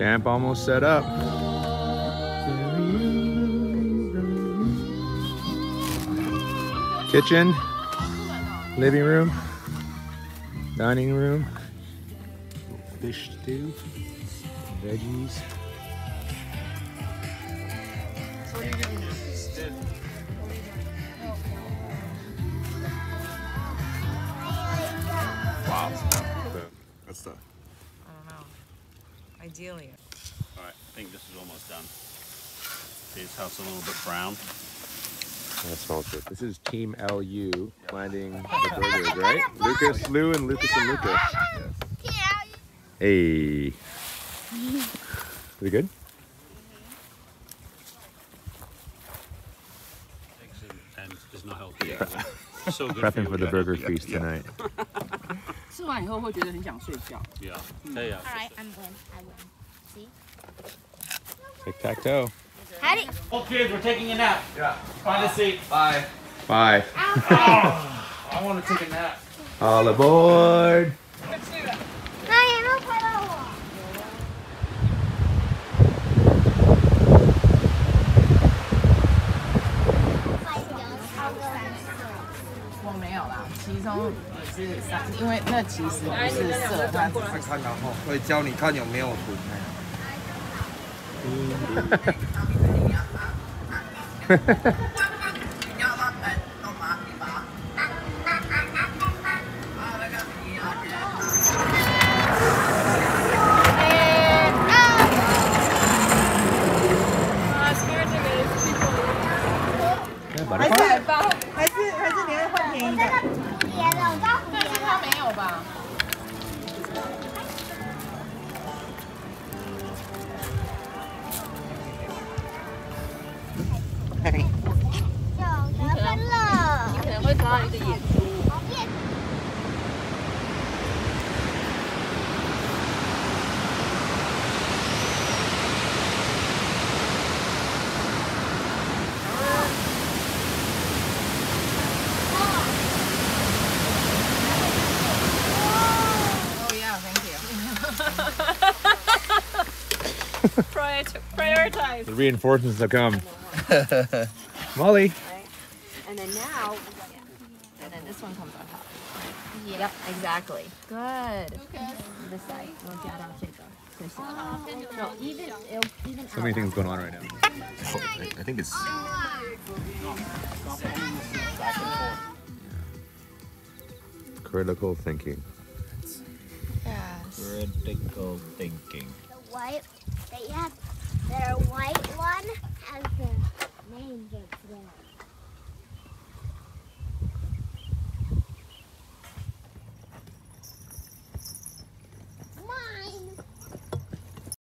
Camp almost set up. Kitchen, living room, dining room, fish stew, veggies. Ideally. All right, I think this is almost done. See, it's house a little bit brown. That smells good. This is Team LU landing the burgers, right? Lucas, Lou, and Lucas and Lucas. Hey. Is it good? Eggs and, and not healthy. so good Prepping for the burger feast tonight. 吃完以后会觉得很想睡觉。 Yeah. Hey, yeah. All right, I'm good. I win. See? Tic tac toe. Howdy. Oh, kids, we're taking a nap. Yeah. Find a seat. Bye. Bye. I want to take a nap. All aboard. 其中是三，因为那其实不是色，它只是看然后会教你看有没有图。片 在那的，我告诉你。他没有吧？嘿嘿。有得分了。你可能会抓到一个眼睛。Prioritize. The reinforcements have come. Molly. Right. And then now, yeah. and then this one comes on top. Yeah. Yep, exactly. Good. Okay. This side. Shape oh, no, even, even so many things going on right now. Oh, I, I think it's. Critical thinking. Yes. Critical thinking. White. They have their white one.